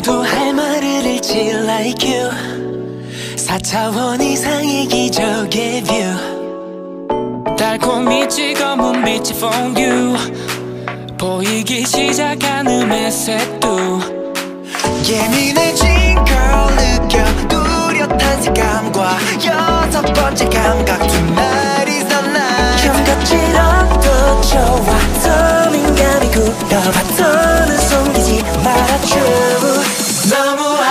모두 할 말을 잃지 like you. 4차원 이상의 기적의 view 달콤히 찍어문 빛은 포도. 보이기 시작하는 회색도 예민해진 걸 느껴 뚜렷한 색감과 여섯 번째 감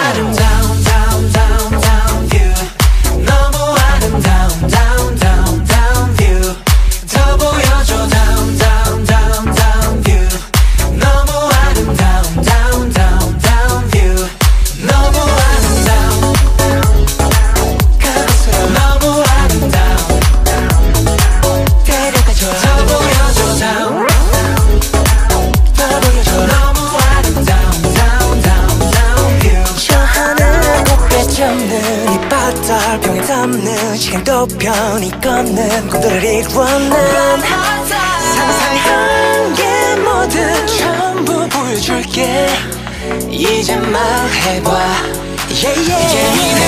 아름다 병에 담는 시간도 편히 걷는 꿈들을 이루는 상상한 게 뭐든 전부 보여줄게. 이제 말해봐. Yeah, yeah.